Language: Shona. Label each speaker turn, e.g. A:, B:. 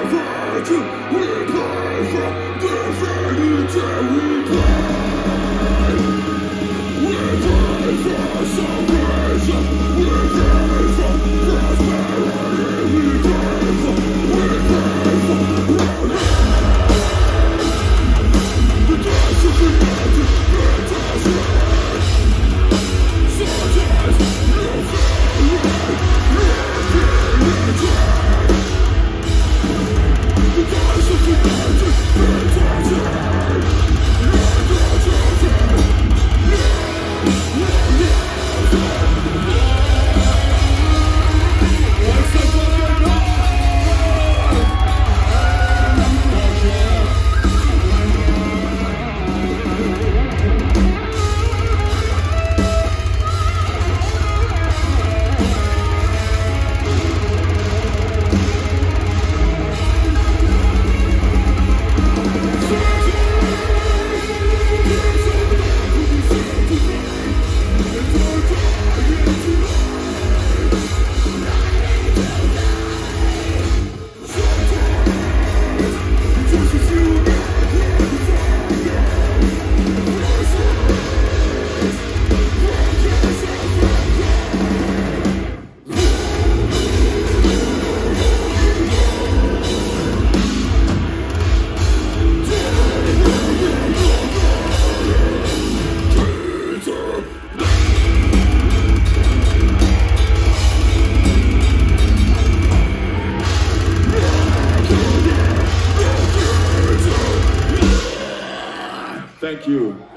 A: fighting, we push the fairy to return.
B: Thank you.